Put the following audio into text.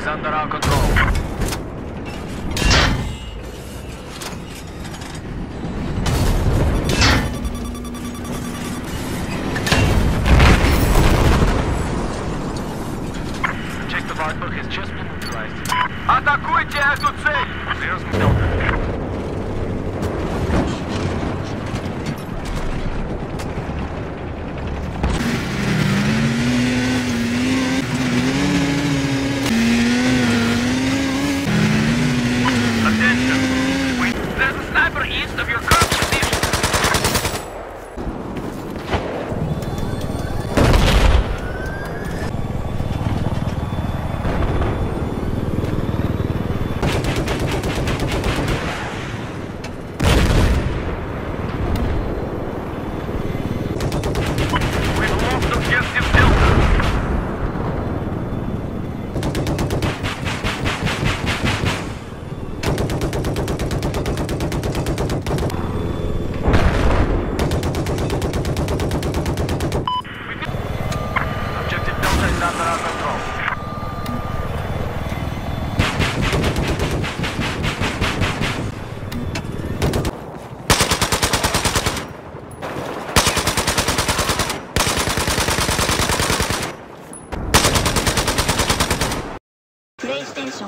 is under our control. Check the bark book has just been neutralized. Атакуйте эту цель! Clear as 英雄